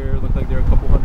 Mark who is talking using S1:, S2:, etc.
S1: here. Look like there are a couple hundred.